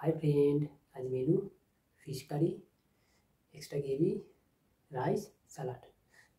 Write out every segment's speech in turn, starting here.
high friend, আজ menu fish curry extra gravy rice salad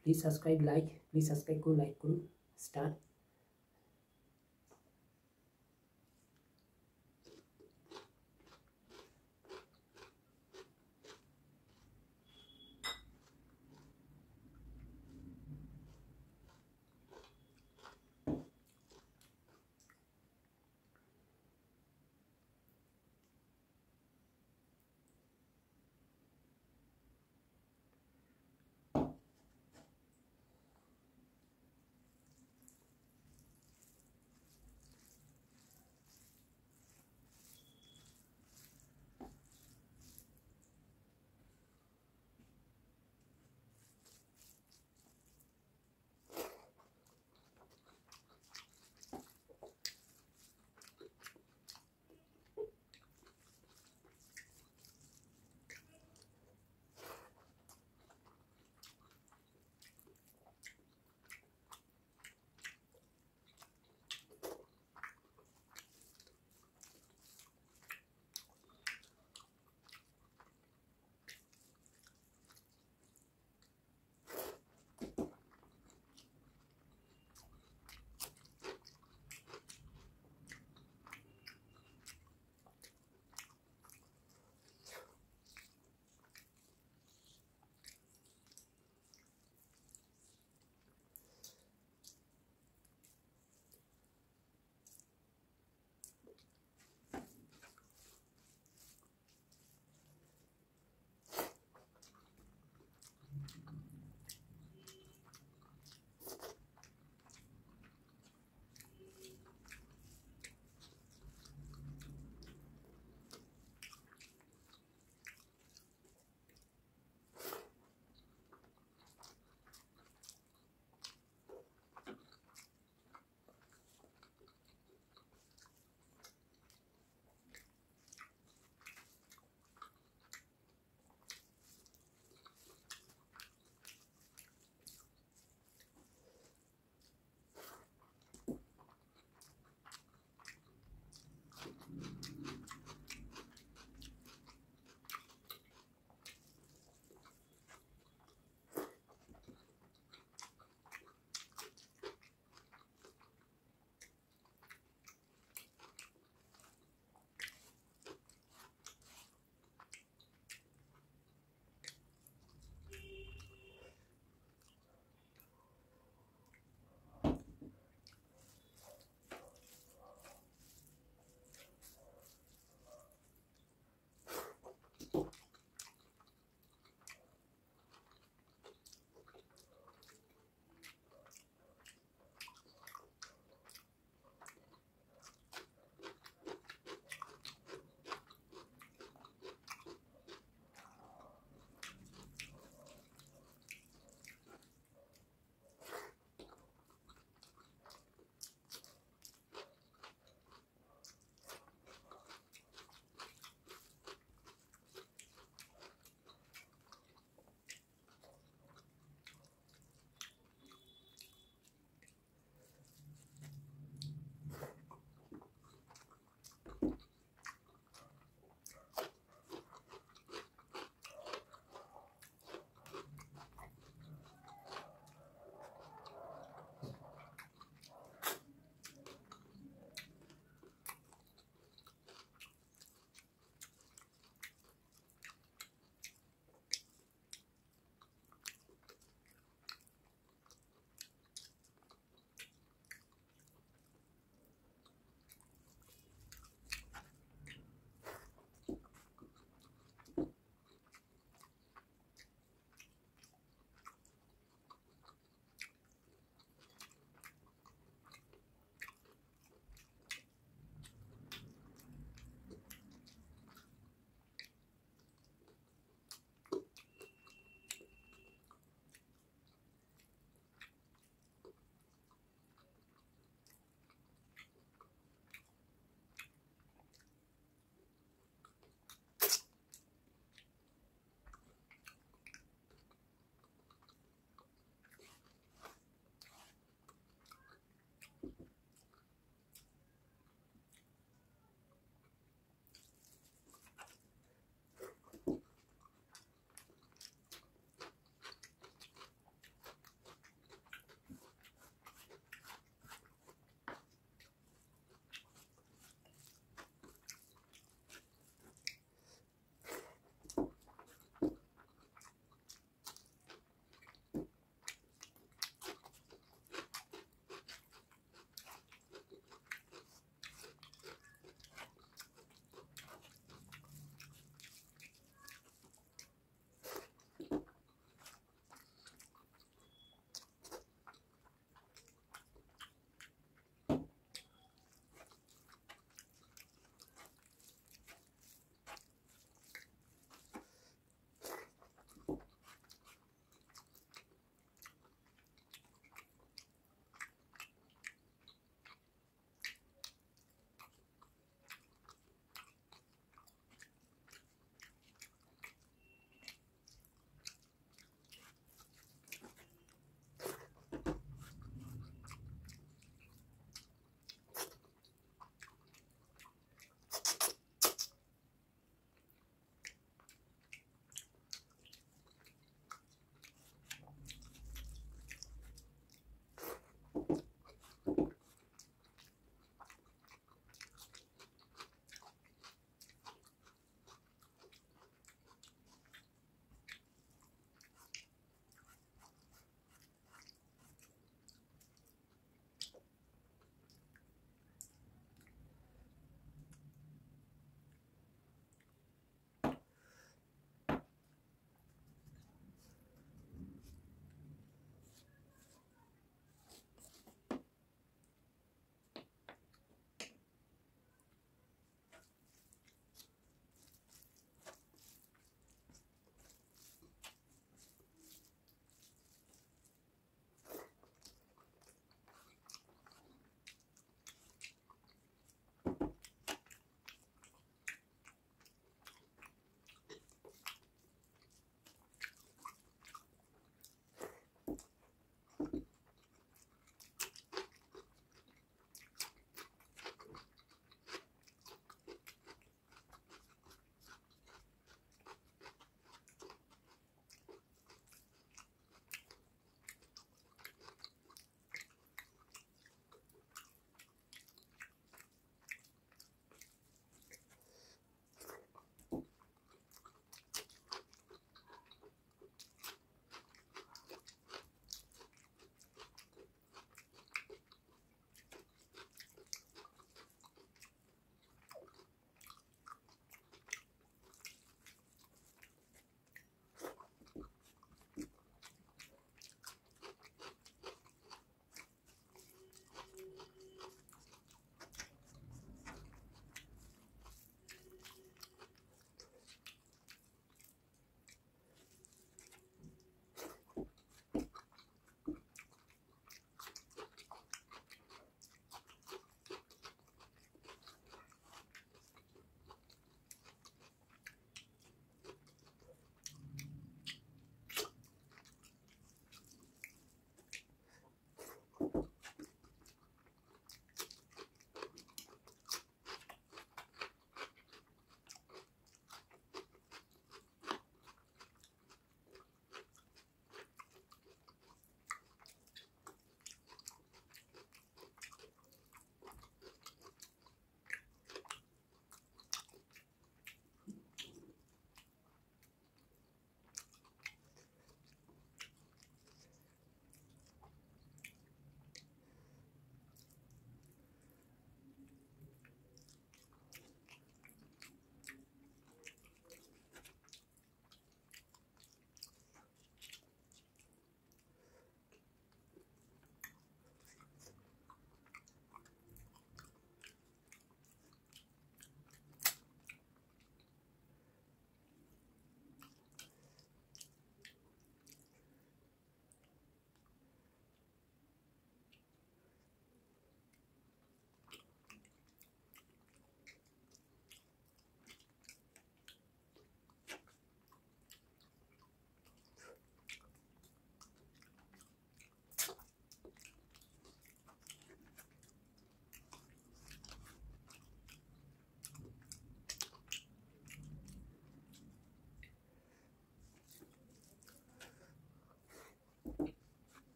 please subscribe like please subscribe করুন like করুন start